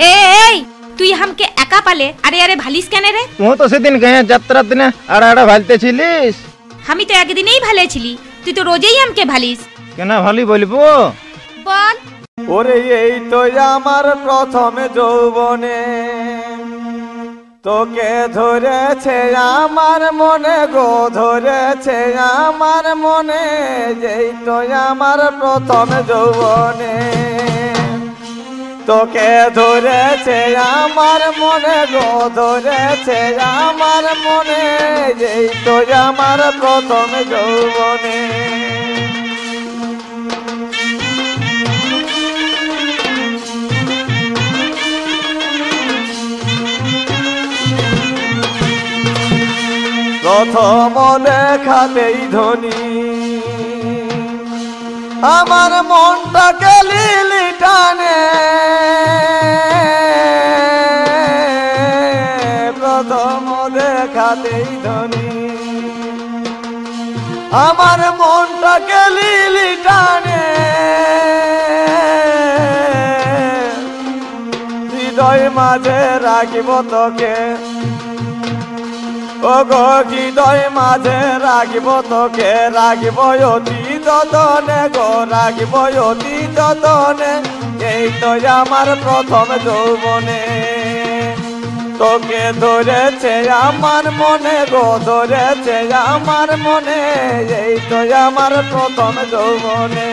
এই তুই হামকে একা পালে? আরে আরে ভালিস কেন রে? তুই তো সেদিন গে যাত্রার দিনে আড়া আড়া ভালতেছিলিস আমি তো একদিনেই ভালে ছিলি। তুই তো রোজেই আমকে ভালিস। কেন ভালি বলব? বল। ওরে এই তো আমার প্রথম যৌবনে। তোকে ধরেছে আমার মনে গো ধরেছে আমার মনে যেই তো আমার প্রথম যৌবনে। তোকে ধরেছে, আমার মনে গো ধরেছে, আমার মনে যেই তো আমার প্রথম যৌবনে। প্রথম দেখাতেই ধনী। আমার মনটাকে লিলি টানে। প্রথম দেখাতেই ধনী। আমার মনটাকে লিলি টানে। হৃদয় মাঝে রাখিব তোকে। ও গো হৃদয় মাঝে রাখিব তোকে রাখিব অতি যতনে গো রাখিব অতি যতনে, এই তো আমার প্রথম যৌবনে। তোকে ধরেছে আমার মনে গো, ধরেছে আমার মনে, এই তো আমার প্রথম যৌবনে।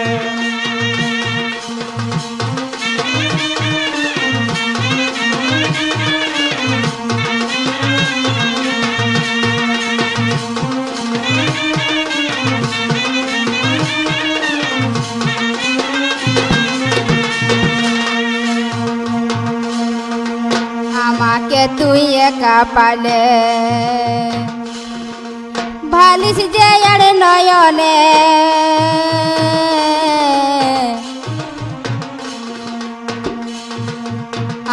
আমাকে তুই একা পালে। ভালিস যে আর নয়নে।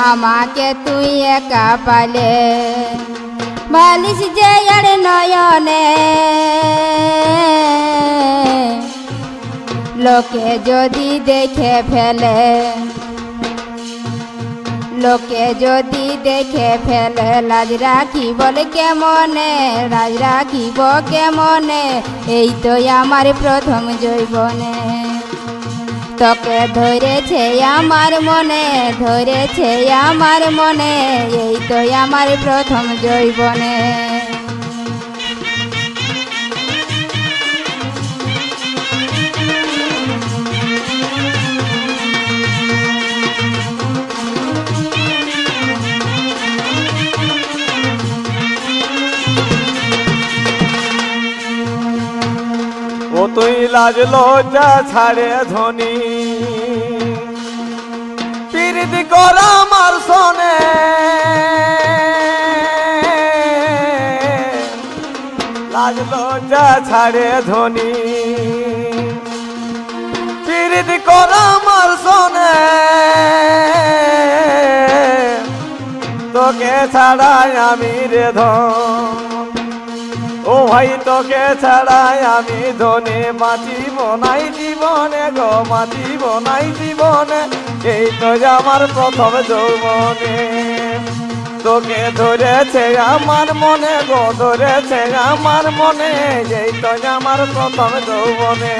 আমাকে তুই একা পালে। ভালিস যে আর নয়নে। লোকে যদি দেখে ফেলে লোকে যদি দেখে ফেলে লাজ রাখিব কেমনে? লাজ রাখিব কেমনে? এই তো আমার প্রথম জৈবনে তোকে ধরেছে আমার মনে, ধরেছে আমার মনে, এই তো আমার প্রথম জৈবনে ও তুই লাজ লজ্জা ছাড়ে ধনী। পিরিতি কর আমার সনে লাজ লজ্জা ছাড়ে ধনী। পিরিতি কর আমার সনে তোকে ছাড়াই আমি রে ধন। ও ভাই তোকে ছাড়াই আমি ধনে বাঁচিব নাই জীবনে গো বাঁচিব নাই জীবনে। এই তো আমার প্রথম যৌবনে। তোকে ধরেছে আমার মনে গো, ধরেছে আমার মনে। এই তো আমার প্রথম যৌবনে।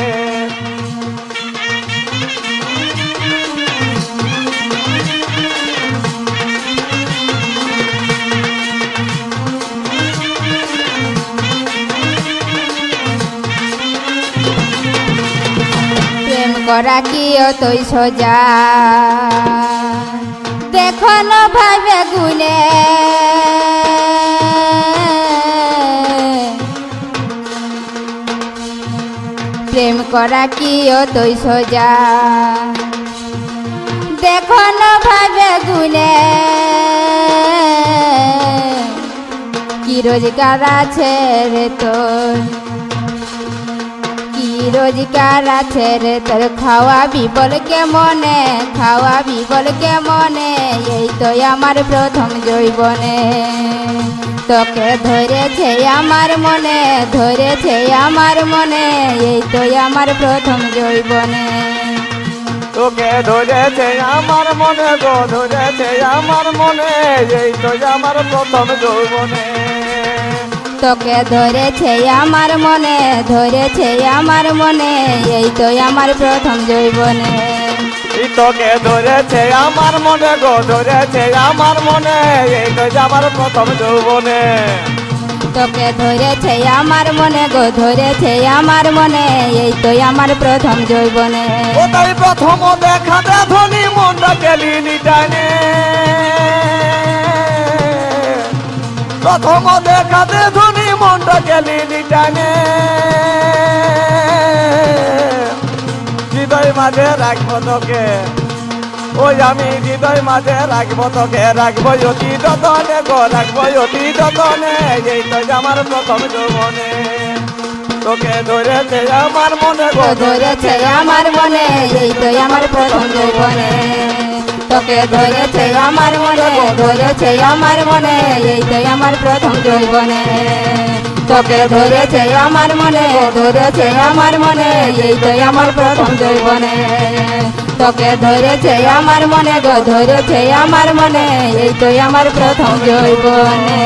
করা কি অতই সোজা। দেখো না ভাবে গুনে প্রেম করা কি অতই সোজা। দেখো না ভাবে গুনে কি রোজগার আছে রে তোর? রোজগার আছে রে, তোর খাওয়াবি বল কে মনে খাওয়াবি বল কে মনে এই তো আমার প্রথম জৈবনে তোকে ধরেছে আমার মনে, ধরেছে আমার মনে, এই তো আমার প্রথম জৈবনে তোকে ধরেছে আমার মনে গো, ধরেছে আমার মনে, এই তো আমার প্রথম যৌবনে। তোকে ধরেছে আমার মনে ধরেছে আমার মনে এই তো আমার প্রথম জৈবনে তোকে ধরেছে আমার মনে গো ধরেছে আমার মনে এই তো আমার প্রথম যৌবনে। তোকে ধরেছে আমার মনে গো ধরেছে আমার মনে এই তো আমার প্রথম জৈবনে ওটাই প্রথম দেখাতে ধনী মনটা গেলি টানে। প্রথম দেখাতে মনটা গেলি টানে হৃদয় মাঝে রাখব তোকে। ওই আমি হৃদয় মাঝে রাখব তোকে। রাখব অতি যতনে গো, রাখব অতি যতনে। এই তো আমার প্রথম যৌবনে। তোকে ধরেছে আমার মনে গো। ধরেছে আমার মনে, এই তো আমার প্রথম জৈবনে তোকে ধরেছে আমার মনে ধরেছে আমার মনে, এইটাই আমার প্রথম জৈবনে তোকে ধরেছে আমার মনে ধরেছে আমার মনে, এইটাই আমার প্রথম জৈবনে তোকে ধরেছে আমার মনে, গো ধরেছে আমার মনে, এইটাই আমার প্রথম জৈবনে